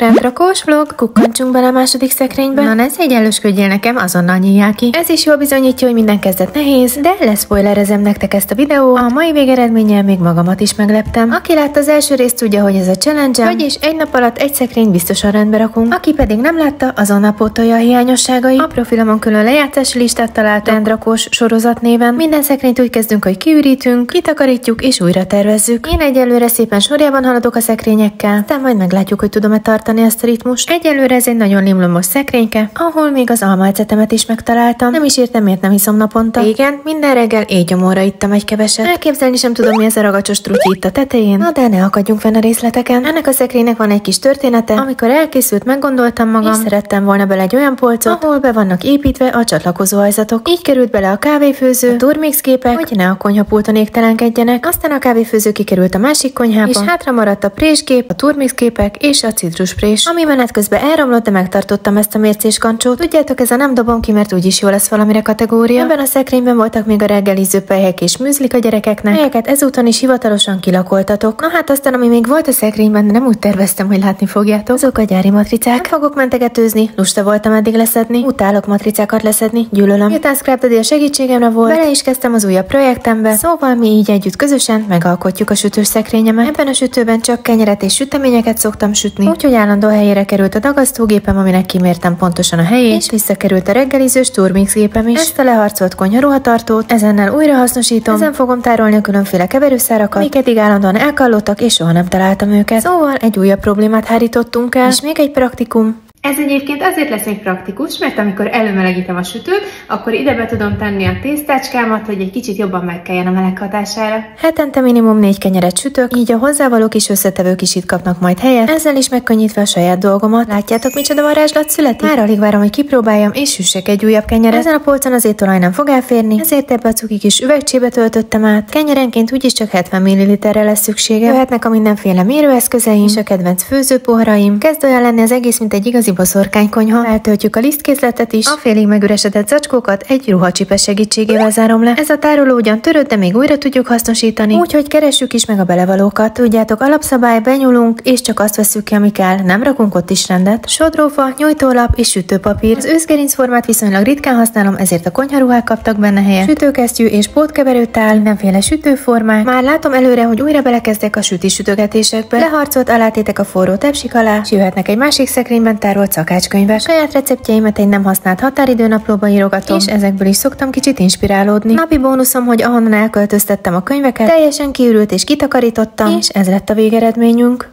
Rendrakós vlog, kukkantsunk bele a második szekrénybe. Na ne szégyellősködjél nekem, azonnal nyíljál ki. Ez is jól bizonyítja, hogy minden kezdet nehéz, de leszpoilerezem nektek ezt a videót. A mai végeredménnyel még magamat is megleptem. Aki látta az első részt, tudja, hogy ez a challenge vagyis egy nap alatt egy szekrényt biztosan rendbe rakunk. Aki pedig nem látta, azonnal pótolja a hiányosságai. A profilomon külön lejátszási listát talált rendrakós sorozat néven. Minden szekrényt úgy kezdünk, hogy kiürítünk, kitakarítjuk és újra tervezzük. Én egyelőre szépen sorjában haladok a szekrényekkel, de majd meglátjuk, hogy tudom-e tartani tartani ezt a ritmust. Egyelőre ez egy nagyon limlomos szekrényke, ahol még az almaecetemet is megtaláltam. Nem is értem, miért nem iszom naponta. Igen, minden reggel éjgyomorra ittam egy keveset. Elképzelni sem tudom, mi ez a ragacsos trutyi itt a tetején. Na de ne akadjunk fenn a részleteken. Ennek a szekrénynek van egy kis története. Amikor elkészült, meggondoltam magam, és szerettem volna bele egy olyan polcot, ahol be vannak építve a csatlakozó ajzatok. Így került bele a kávéfőző, a turmix képek, hogy ne a konyhapulton égtelenkedjenek. Aztán a kávéfőző kikerült a másik konyhába, és hátra maradt a présgép, a turmix képek és a citrus söprés, ami menet közben elromlott, de megtartottam ezt a mércés kancsót. Tudjátok, ez a nem dobom ki, mert úgyis jó lesz valamire kategória. Ebben a szekrényben voltak még a reggeliző pelyhek és műzlik a gyerekeknek, melyeket ezúton is hivatalosan kilakoltatok. Na hát aztán, ami még volt a szekrényben, nem úgy terveztem, hogy látni fogjátok. Azok a gyári matricák. Nem fogok mentegetőzni, lusta voltam eddig leszedni, utálok matricákat leszedni, gyűlölöm. Miután Scrap a segítségemre volt, bele is kezdtem az újabb projektembe, szóval mi így együtt közösen megalkotjuk a sütős szekrényemet. Ebben a sütőben csak kenyeret és süteményeket szoktam sütni, úgyhogy állandó helyére került a dagasztógépem, aminek kimértem pontosan a helyét, és visszakerült a reggelizős turmix gépem is. Ezt a leharcolt konyha ruhatartót, ezennel újra hasznosítom, ezen fogom tárolni a különféle keverőszárakat, amik eddig állandóan elkallottak, és soha nem találtam őket. Szóval egy újabb problémát hárítottunk el, és még egy praktikum. Ez egyébként azért lesz még praktikus, mert amikor előmelegítem a sütőt, akkor ide be tudom tenni a tésztácskámat, hogy egy kicsit jobban megkeljen a meleg hatására. Hetente minimum négy kenyeret sütök, így a hozzávalók is összetevők is itt kapnak majd helyet, ezzel is megkönnyítve a saját dolgomat. Látjátok, micsoda varázslat születik? Már alig várom, hogy kipróbáljam, és süssek egy újabb kenyeret. Ezen a polcon az étolaj nem fog elférni, ezért ebbe a cuki kis üvegcsébe töltöttem át. Kenyerenként úgyis csak 70 ml-re lesz szüksége. Jöhetnek a mindenféle mérőeszközeim és a kedvenc főzőpoharaim. Kezd olyan lenni az egész, mint egy igazi igazi konyha. Eltöltjük a lisztkészletet is, a félig megüresedett zacskókat egy ruhacsipes segítségével zárom le. Ez a tároló ugyan törött, de még újra tudjuk hasznosítani, úgyhogy keressük is meg a belevalókat. Tudjátok, alapszabály, benyúlunk, és csak azt veszük ki, ami kell, nem rakunk ott is rendet. Sodrófa, nyújtólap és sütőpapír. Az őszgerinc formát viszonylag ritkán használom, ezért a konyharuhák kaptak benne helyet. Sütőkesztyű és pótkeverőtál, mindenféle sütőformák. Már látom előre, hogy újra belekezdek a süti sütögetésekbe. Leharcolt alátétek a forró tepsik alá, és jöhetnek egy másik szekrényben tárolt volt szakácskönyve. Saját receptjeimet egy nem használt határidőnaplóba írogatom, és ezekből is szoktam kicsit inspirálódni. Napi bónuszom, hogy ahonnan elköltöztettem a könyveket, teljesen kiürült és kitakarítottam, és ez lett a végeredményünk.